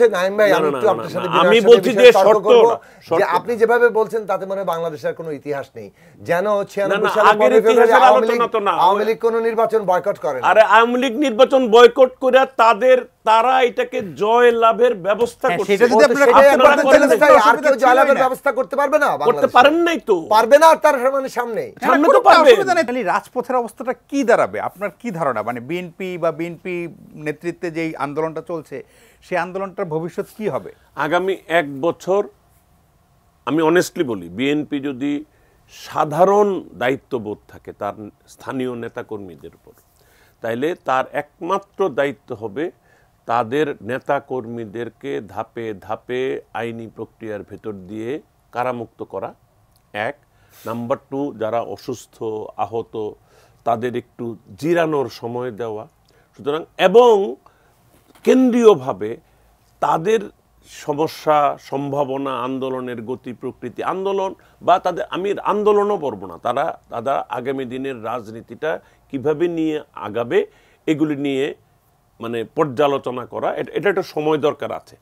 হচ্ছে নাইম ভাই আমি একটু আপনার সাথে আমি বলছি যে শর্ত যে আপনি যেভাবে বলছেন তাতে মনে হয় বাংলাদেশের কোনো ইতিহাস নেই। যেন না, ছিয়ানব্বই না, সালে আগের ইতিহাসের আওয়ামী লীগ কোনো নির্বাচন বয়কট করে। আরে আওয়ামী লীগ নির্বাচন বয়কট করে তাদের তারা এটাকে জয় লাভের ব্যবস্থা হ্যাঁ, করছে। সেটা যদি আপনারা করতে আর কেউ অসুবিধা জয়লাভের ব্যবস্থা করতে পারবে না করতে পারেন নাই তো। পারবে না তার মানে সামনে। না, সামনে তো নেই। তাহলে রাজপথের অবস্থাটা কি দাঁড়াবে? আপনার কি ধারণা? মানে বিএনপি বা বিএনপি নেতৃত্বে যেই আন্দোলনটা চলছে সেই আন্দোলনটার ভবিষ্যৎ কি হবে? আগামী এক বছর আমি অনেস্টলি বলি বিএনপি যদি সাধারণ দায়িত্ববোধ থাকে তার স্থানীয় নেতাকর্মীদের উপর তাইলে তার একমাত্র দায়িত্ব হবে তাদের নেতাকর্মীদেরকে ধাপে ধাপে আইনি প্রক্রিয়ার ভেতর দিয়ে কারামুক্ত করা। এক, নাম্বার টু, যারা অসুস্থ, আহত, তাদের একটু জিরানোর সময় দেওয়া। সুতরাং এবং কেন্দ্রীয়ভাবে তাদের সমস্যা, সম্ভাবনা, আন্দোলনের গতি, প্রকৃতি, আন্দোলন বা তাদের আমি আন্দোলনও বলব না। তারা তারা আগামী দিনের রাজনীতিটা কীভাবে নিয়ে আগাবে, এগুলি নিয়ে মানে পর্যালোচনা করা এটা একটা সময় দরকার আছে।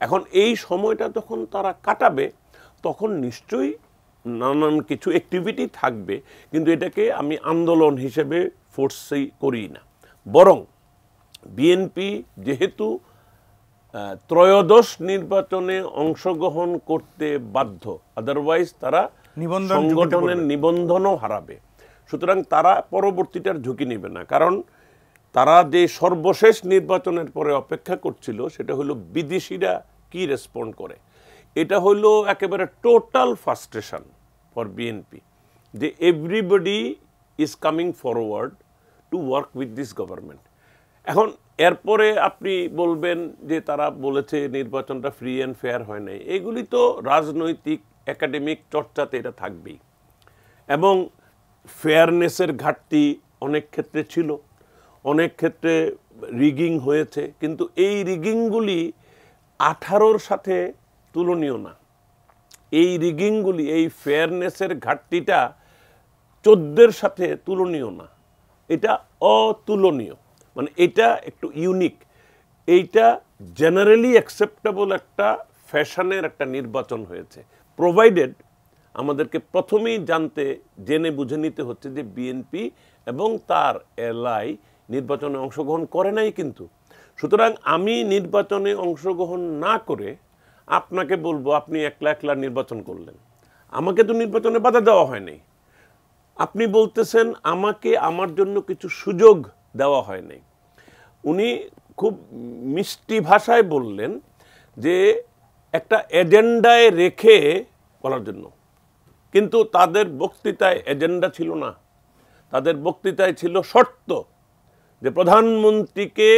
এখন এই সময়টা যখন তারা কাটাবে তখন নিশ্চয়ই নানান কিছু অ্যাক্টিভিটি থাকবে কিন্তু এটাকে আমি আন্দোলন হিসেবে ফোর্সই করি না। বরং বিএনপি যেহেতু ত্রয়োদশ নির্বাচনে অংশগ্রহণ করতে বাধ্য আদারওয়াইজ তারা সংগঠনের নিবন্ধনও হারাবে। সুতরাং তারা পরবর্তীটার ঝুঁকি নেবে না। কারণ তারা যে সর্বশেষ নির্বাচনের পরে অপেক্ষা করছিল, সেটা হলো বিদেশিরা কি রেসপন্ড করে? এটা হলো একেবারে টোটাল ফাস্ট্রেশন ফর বিএনপি যে everybody is coming forward to work with this government এখন এরপরে আপনি বলবেন যে তারা বলেছে নির্বাচনটা ফ্রি অ্যান্ড ফেয়ার হয় নাই। এগুলি তো রাজনৈতিক একাডেমিক চর্চাতে এটা থাকবেই। এবং ফেয়ারনেসের ঘাটতি অনেক ক্ষেত্রে ছিল। অনেক ক্ষেত্রে রিগিং হয়েছে, কিন্তু এই রিগিংগুলি আঠারোর সাথে তুলনীয় না। এই রিগিংগুলি, এই ফেয়ারনেসের ঘাটতিটা চোদ্দের সাথে তুলনীয় না। এটা অতুলনীয়। মানে এটা একটু ইউনিক এইটা জেনারেলি অ্যাকসেপ্টেবল একটা ফ্যাশনের একটা নির্বাচন হয়েছে। প্রোভাইডেড আমাদেরকে প্রথমেই জানতে, জেনে বুঝে নিতে হচ্ছে যে বিএনপি এবং তার এলআই নির্বাচনে অংশগ্রহণ করে নাই কিন্তু। সুতরাং আমি নির্বাচনে অংশগ্রহণ না করে আপনাকে বলব, আপনি একলা একলা নির্বাচন করলেন। আমাকে তো নির্বাচনে বাধা দেওয়া হয়নি আপনি বলতেছেন আমাকে আমার জন্য কিছু সুযোগ দেওয়া হয় নাই। উনি খুব মিষ্টি ভাষায় বললেন যে একটা এজেন্ডায় রেখে বলার জন্য। কিন্তু তাদের বক্তৃতায় এজেন্ডা ছিল না। তাদের বক্তৃতায় ছিল শর্ত। যে প্রধানমন্ত্রীকে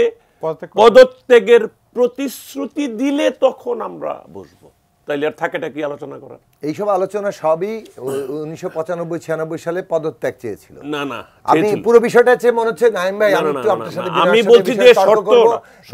পদত্যাগের প্রতিশ্রুতি দিলে তখন আমরা বসবো তাইলে আর থাকেটা কি আলোচনা করা এইসব আলোচনা সবই উনিশশো পঁচানব্বই ছিয়ানব্বই সালে পদত্যাগ চেয়েছিল। না না আপনি পুরো বিষয়টা চেয়ে মনে হচ্ছে নাইম ভাই আমি একটু আপনার সাথে আমি বলছি যে শর্ত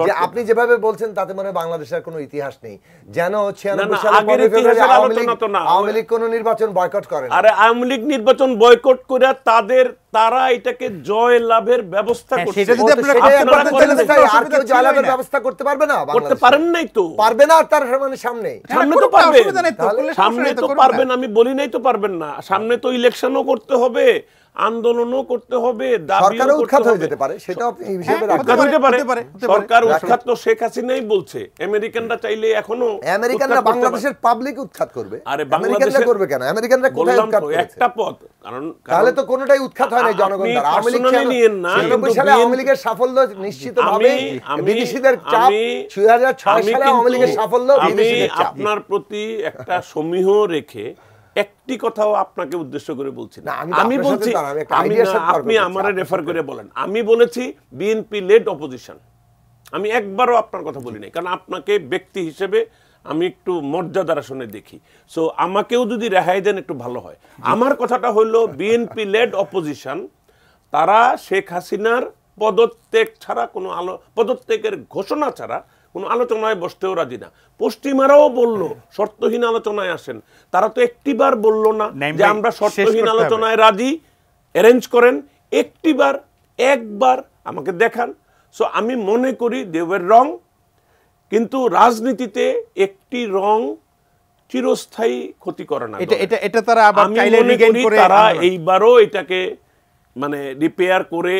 যে আপনি যেভাবে বলছেন তাতে মনে হয় বাংলাদেশের কোনো ইতিহাস নেই। যেন ছিয়ানব্বই সালে আওয়ামী লীগ আলোচনা তো না। আওয়ামী লীগ কোনো নির্বাচন বয়কট করে না। আরে আওয়ামী লীগ নির্বাচন বয়কট করে তাদের তারা এটাকে জয় লাভের ব্যবস্থা হ্যাঁ, করছে। সেটা যদি আপনারা করতে ভাই, আর কেউ ছিলই জয়লাভের ব্যবস্থা করতে পারবে না করতে পারেন নাই তো। পারবে না তার মানে সামনে। সামনে তো সমস্যা সামনে তো। পারবেন আমি বলি নাই তো পারবেন না। সামনে তো ইলেকশনও করতে হবে। আন্দোলনও করতে হবে সরকারও উৎখাত হয়ে যেতে পারে আপনি হিসেবে পারে। সরকার উৎখাত তো শেখ হাসিনাই বলছে আমেরিকানরা চাইলে এখনও আমেরিকানরা। বাংলাদেশের পাবলিক উৎখাত করবে। আরে করবে কেন? আমেরিকানরা কোথায় উৎখাত করেছে? একটা পথ কারণ তাহলে তো কোনোটাই উৎখাত হয় না জনগণ দ্বারা। আওয়ামী লীগ নিয়েন না, কিন্তু সালে BNP আওয়ামী লীগের সাফল্য নিশ্চিতভাবে বিদেশিদের চাপ আমি- দুই হাজার ছয় আমি সালে আওয়ামী লীগের সাফল্য চাপ। আপনার প্রতি একটা সমীহ রেখে একটি কথাও আপনাকে উদ্দেশ্য করে বলছি না। আমি বলছি আমি আপনি আমারে রেফার করে বলেন। আমি বলেছি বিএনপি লেড অপোজিশন আমি একবারও আপনার কথা বলি নাই কারণ আপনাকে ব্যক্তি হিসেবে আমি একটু মর্যাদার আসনে দেখি। সো আমাকেও যদি রেহাই দেন একটু ভালো হয়। আমার কথাটা হলো বিএনপি লেড অপোজিশন তারা শেখ হাসিনার পদত্যাগ ছাড়া কোনো আলো পদত্যাগের ঘোষণা ছাড়া কোনো আলোচনায় বসতেও রাজি না। পশ্চিমারাও বলল শর্তহীন আলোচনায় আসেন। তারা তো একটিবার বলল না যে আমরা শর্তহীন আলোচনায় রাজি অ্যারেঞ্জ করেন একটিবার একবার আমাকে দেখান। সো আমি মনে করি দেবের রং কিন্তু রাজনীতিতে একটি রং চিরস্থায়ী ক্ষতি করে না এটা এটা এটা তারা আবার আমি মনে করি তারা এইবারও এটাকে মানে রিপেয়ার করে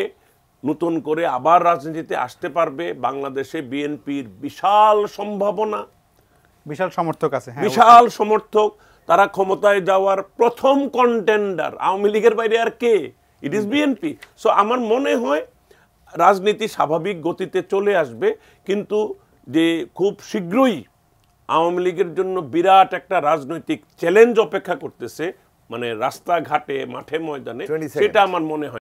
নতুন করে আবার রাজনীতিতে আসতে পারবে বাংলাদেশে বিএনপির বিশাল সম্ভাবনা। বিশাল সমর্থক আছে হ্যাঁ বিশাল সমর্থক। তারা ক্ষমতায় যাওয়ার প্রথম কন্টেন্ডার আওয়ামী লীগের বাইরে আর কে? ইট ইজ বিএনপি সো আমার মনে হয় রাজনীতি স্বাভাবিক গতিতে চলে আসবে কিন্তু যে খুব শীঘ্রই আওয়ামী লীগের জন্য বিরাট একটা রাজনৈতিক চ্যালেঞ্জ অপেক্ষা করতেছে মানে রাস্তাঘাটে মাঠে ময়দানে 20 সেটা আমার মনে হয়